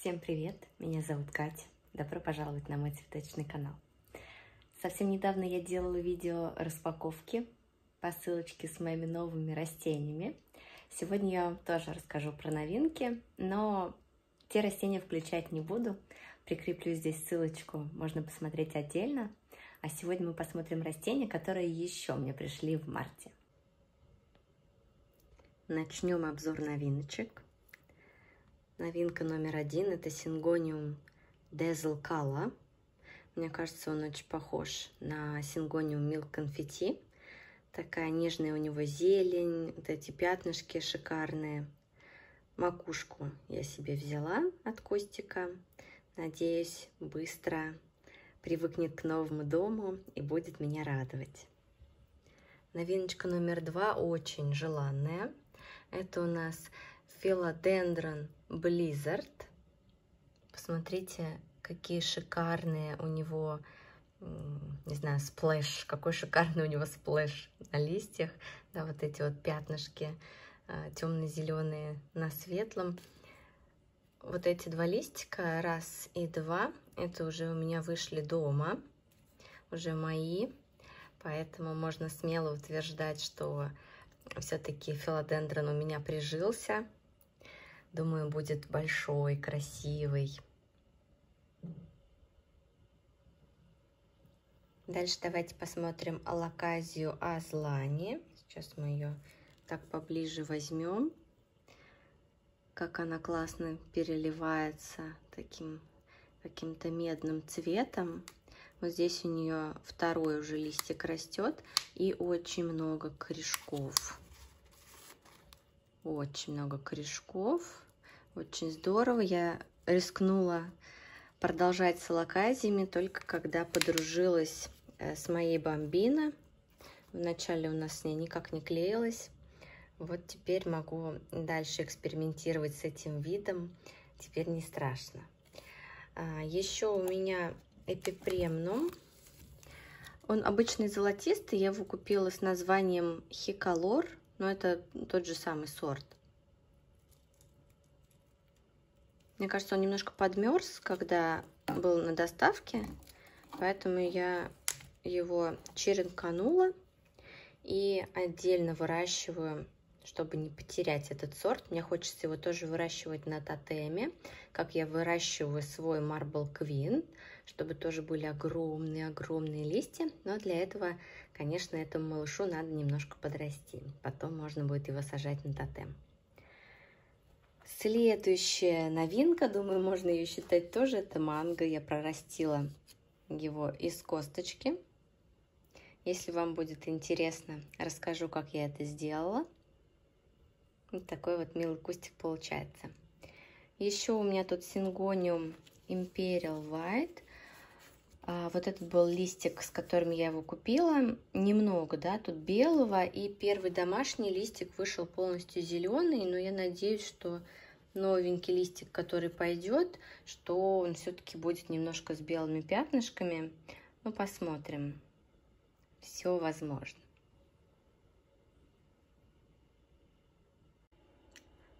Всем привет! Меня зовут Катя. Добро пожаловать на мой цветочный канал. Совсем недавно я делала видео распаковки посылочки с моими новыми растениями. Сегодня я вам тоже расскажу про новинки, но те растения включать не буду. Прикреплю здесь ссылочку, можно посмотреть отдельно. А сегодня мы посмотрим растения, которые еще мне пришли в марте. Начнем обзор новиночек. Новинка номер один – это сингониум Dazzle Color. Мне кажется, он очень похож на сингониум Milk Confetti. Такая нежная у него зелень, вот эти пятнышки шикарные. Макушку я себе взяла от Костика. Надеюсь, быстро привыкнет к новому дому и будет меня радовать. Новиночка номер два очень желанная. Это у нас Philodendron Blizzard. Посмотрите, какие шикарные у него, не знаю, splash, какой шикарный у него splash на листьях. Да, вот эти вот пятнышки а, темно-зеленые на светлом. Вот эти два листика, раз и два, это уже у меня вышли дома, уже мои. Поэтому можно смело утверждать, что все-таки филодендрон у меня прижился. Думаю, будет большой, красивый. Дальше давайте посмотрим алаказию Азлани. Сейчас мы ее так поближе возьмем. Как она классно переливается таким каким-то медным цветом. Вот здесь у нее второй уже листик растет и очень много корешков. Очень много корешков. Очень здорово. Я рискнула продолжать с алаказиями только когда подружилась э, с моей бомбино. Вначале у нас с ней никак не клеилась. Вот теперь могу дальше экспериментировать с этим видом. Теперь не страшно. А, еще у меня эпипремнум. Он обычный золотистый, я его купила с названием Хиколор, но это тот же самый сорт. Мне кажется, он немножко подмерз, когда был на доставке, поэтому я его черенканула и отдельно выращиваю чтобы не потерять этот сорт. Мне хочется его тоже выращивать на тотеме, как я выращиваю свой Marble Queen, чтобы тоже были огромные-огромные листья. Но для этого, конечно, этому малышу надо немножко подрасти. Потом можно будет его сажать на тотем. Следующая новинка, думаю, можно ее считать тоже, это манго. Я прорастила его из косточки. Если вам будет интересно, расскажу, как я это сделала. Вот такой вот милый кустик получается. Еще у меня тут сингониум Imperial White. А, вот этот был листик, с которым я его купила. Немного, да, тут белого. И первый домашний листик вышел полностью зеленый. Но я надеюсь, что новенький листик, который пойдет, что он все-таки будет немножко с белыми пятнышками. Ну, посмотрим. Все возможно.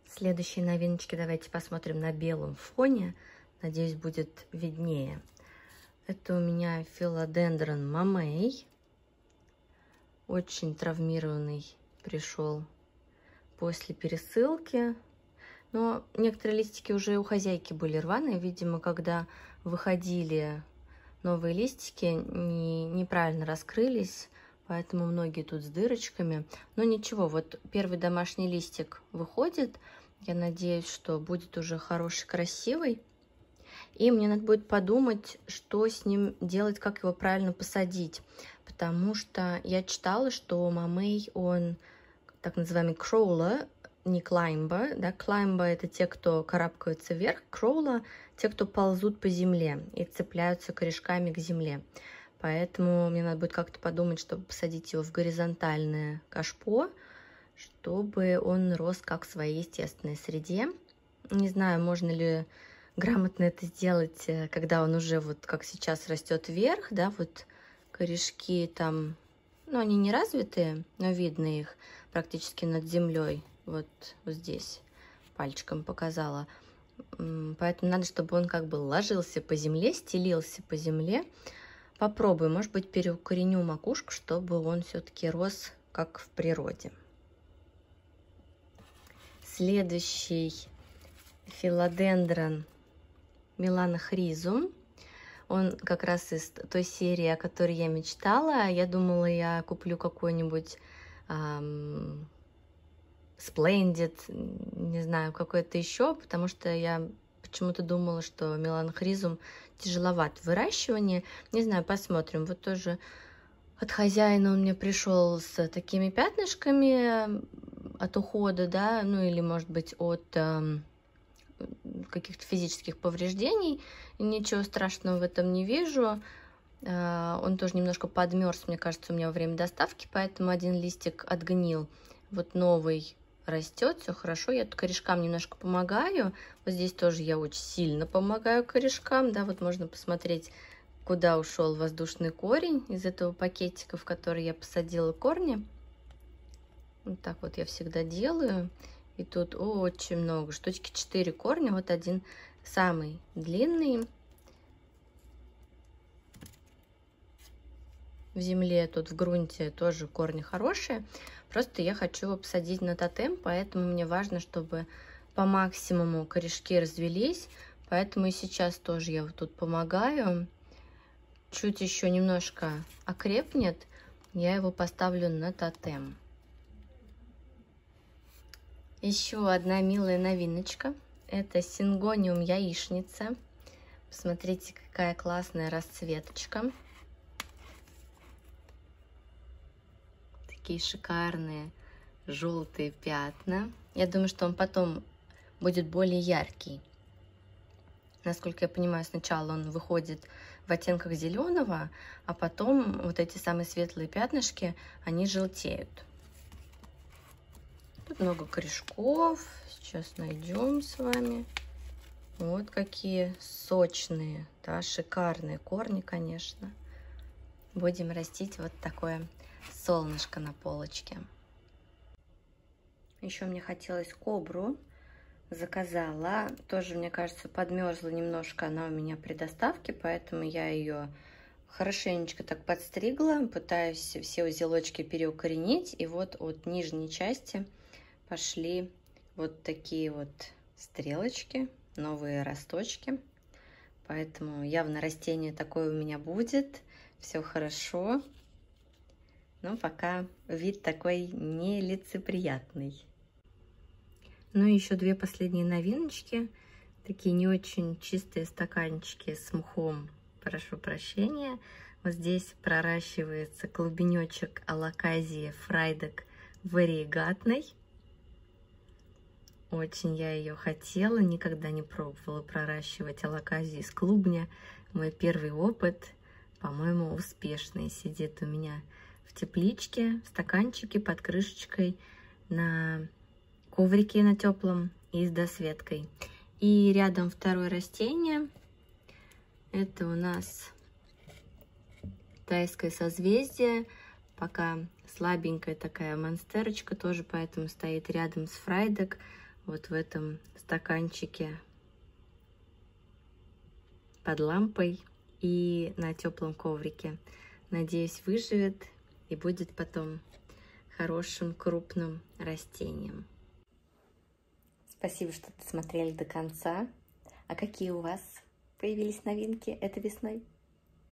Следующие новиночки давайте посмотрим на белом фоне. Надеюсь, будет виднее. Это у меня филодендрон мамей. Очень травмированный пришел после пересылки. Но некоторые листики уже у хозяйки были рваные. Видимо, когда выходили новые листики, не, неправильно раскрылись. Поэтому многие тут с дырочками. Но ничего, вот первый домашний листик выходит. Я надеюсь, что будет уже хороший, красивый. И мне надо будет подумать, что с ним делать, как его правильно посадить. Потому что я читала, что мамей, он так называемый кроула, не клаймба. Да? Клаймба – это те, кто карабкаются вверх. Кроула – те, кто ползут по земле и цепляются корешками к земле. Поэтому мне надо будет как-то подумать, чтобы посадить его в горизонтальное кашпо – чтобы он рос как в своей естественной среде. Не знаю, можно ли грамотно это сделать, э, когда он уже вот как сейчас растет вверх, да, вот корешки там, ну, они не развитые, но видно их практически над землей, вот, вот здесь пальчиком показала. поэтому надо, чтобы он как бы ложился по земле, стелился по земле. Попробую, может быть, переукореню макушку, чтобы он все-таки рос как в природе. Следующий филодендрон меланохризум. Он как раз из той серии, о которой я мечтала. Я думала, я куплю какой-нибудь эм, Splendid, не знаю, какой-то еще, потому что я почему-то думала, что меланхризум тяжеловат в выращивании. Не знаю, посмотрим. Вот тоже от хозяина он мне пришел с такими пятнышками от ухода, да, ну или, может быть, от э, каких-то физических повреждений. Ничего страшного в этом не вижу. Э, он тоже немножко подмерз, мне кажется, у меня во время доставки, поэтому один листик отгнил. Вот новый растет, все хорошо. Я тут корешкам немножко помогаю. Вот здесь тоже я очень сильно помогаю корешкам. Да, вот можно посмотреть, куда ушел воздушный корень из этого пакетика, в который я посадила корни. Вот так вот я всегда делаю. И тут очень много, штучки 4 корня. Вот один самый длинный. В земле, тут в грунте тоже корни хорошие. Просто я хочу посадить на тотем, поэтому мне важно, чтобы по максимуму корешки развелись. Поэтому и сейчас тоже я вот тут помогаю. Чуть еще немножко окрепнет, я его поставлю на тотем. Еще одна милая новиночка. Это сингониум яичница. Посмотрите, какая классная расцветочка. такие шикарные желтые пятна. Я думаю, что он потом будет более яркий. Насколько я понимаю, сначала он выходит в оттенках зеленого, а потом вот эти самые светлые пятнышки, они желтеют. Тут много корешков. Сейчас найдем с вами. Вот какие сочные, да, шикарные корни, конечно. Будем растить вот такое солнышко на полочке. Еще мне хотелось кобру. Заказала. Тоже, мне кажется, подмерзла немножко она у меня при доставке, поэтому я ее хорошенечко так подстригла. Пытаюсь все узелочки переукоренить. И вот от нижней части пошли вот такие вот стрелочки, новые росточки. Поэтому явно растение такое у меня будет. Все хорошо. Но пока вид такой нелицеприятный. Ну и еще две последние новиночки. Такие не очень чистые стаканчики с мхом. Прошу прощения. Вот здесь проращивается клубенечек алаказии фрайдек варигатный. Очень я ее хотела, никогда не пробовала проращивать алаказии из клубня. Мой первый опыт, по-моему, успешный. Сидит у меня в тепличке, в стаканчике под крышечкой на коврике на теплом и с досветкой. И рядом второе растение. Это у нас тайское созвездие. Пока слабенькая такая монстерочка тоже, поэтому стоит рядом с фрайдек. Вот в этом стаканчике под лампой и на теплом коврике. Надеюсь, выживет и будет потом хорошим крупным растением. Спасибо, что досмотрели до конца. А какие у вас появились новинки этой весной?